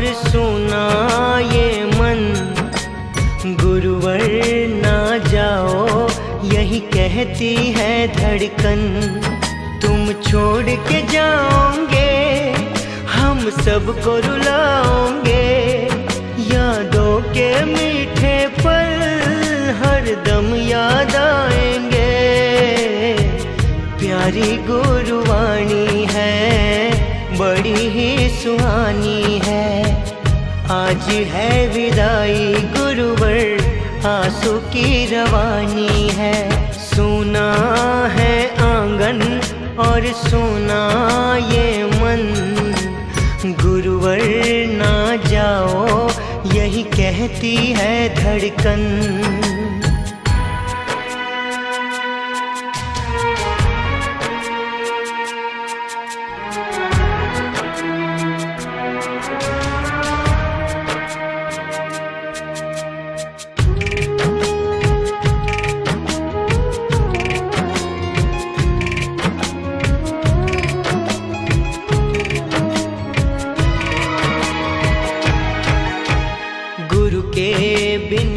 और सुना ये मन। गुरुवर ना जाओ, यही कहती है धड़कन। तुम छोड़ के जाओगे, हम सबको रुलाओगे। यादों के मीठे पल हर दम याद आएँगे। प्यारी गुरुवाणी है, बड़ी ही सुहानी है। आज है विदाई, गुरुवर, आँसू की रवानी है। सुना है आँगन और सुना ये मन। गुरुवर, ना जाओ, यही कहती है धड़कन। बिन